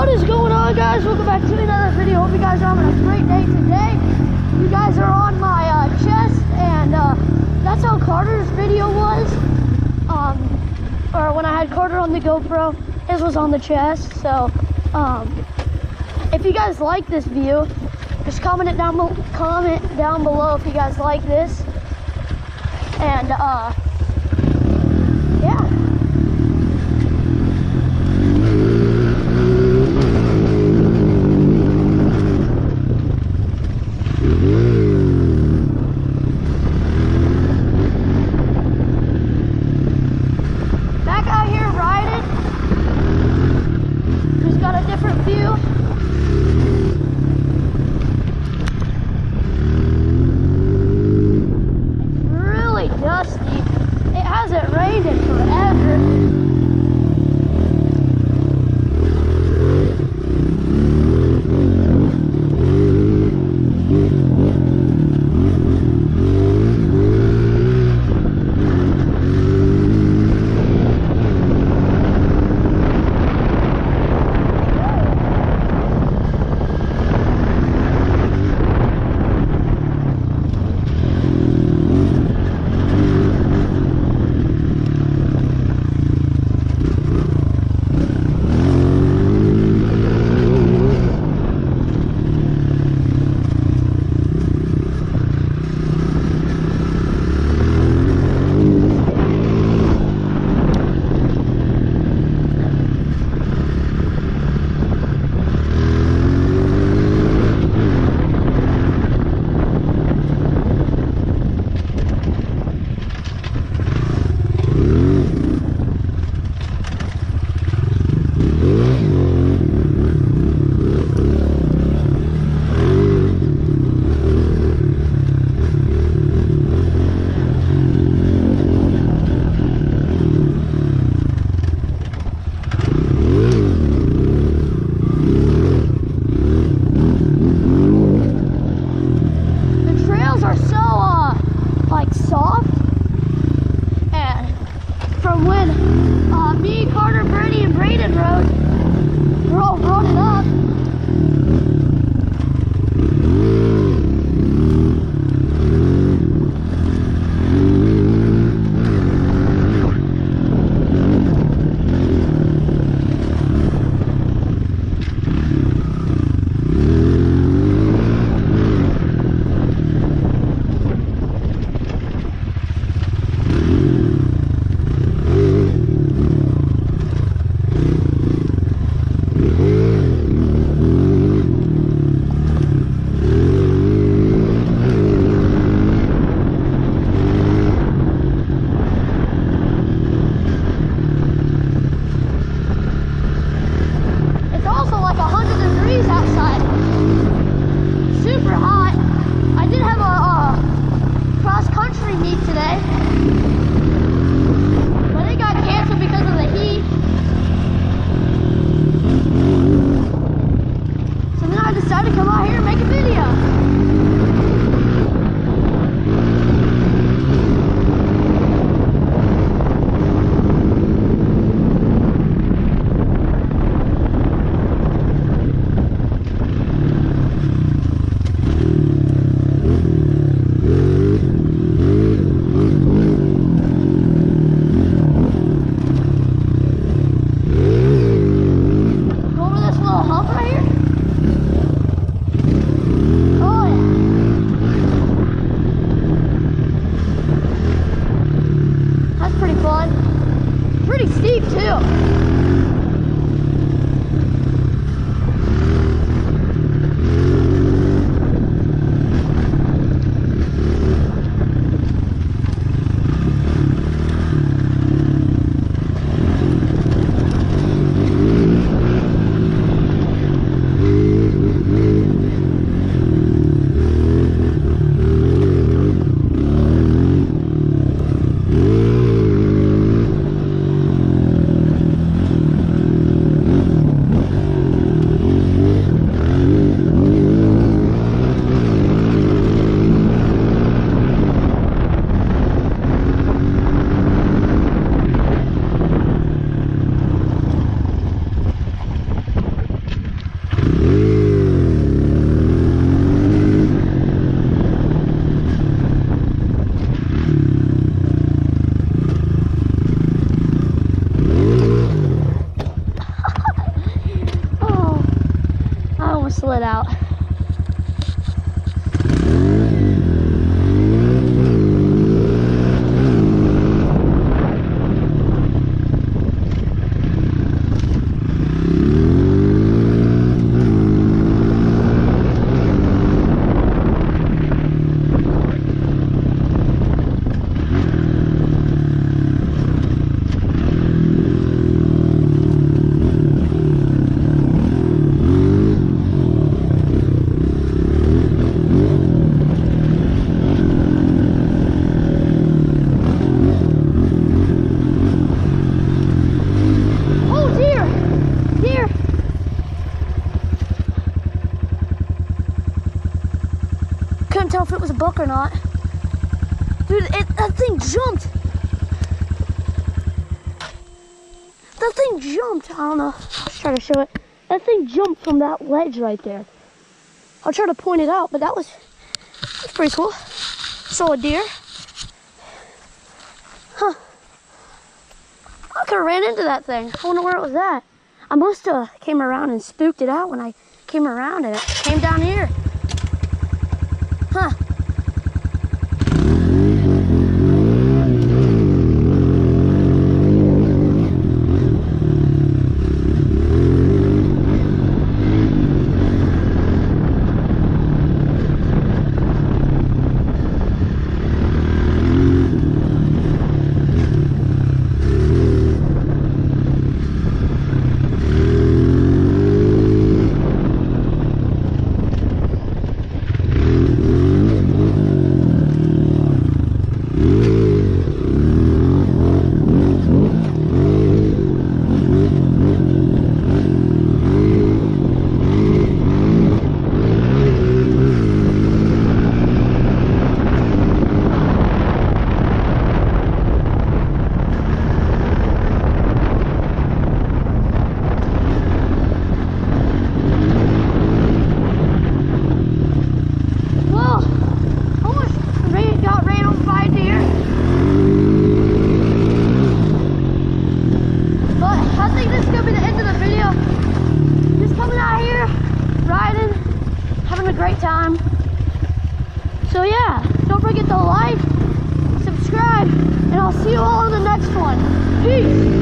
What is going on guys? Welcome back to another video. Hope you guys are having a great day today. You guys are on my uh, chest and uh, that's how Carter's video was. Um, or when I had Carter on the GoPro, his was on the chest. So um, if you guys like this view, just comment it down comment down below if you guys like this. And uh, to come out here and make a video. Couldn't tell if it was a buck or not. Dude, it, that thing jumped! That thing jumped! I don't know. Let's try to show it. That thing jumped from that ledge right there. I'll try to point it out, but that was, that was pretty cool. Saw a deer. Huh. I could have ran into that thing. I wonder where it was at. I must have came around and spooked it out when I came around and it came down here. Huh. Well, almost ran, got ran over by a deer. But I think this is gonna be the end of the video. Just coming out here, riding, having a great time. So yeah, don't forget to like, subscribe, and I'll see you all in the next one. Peace.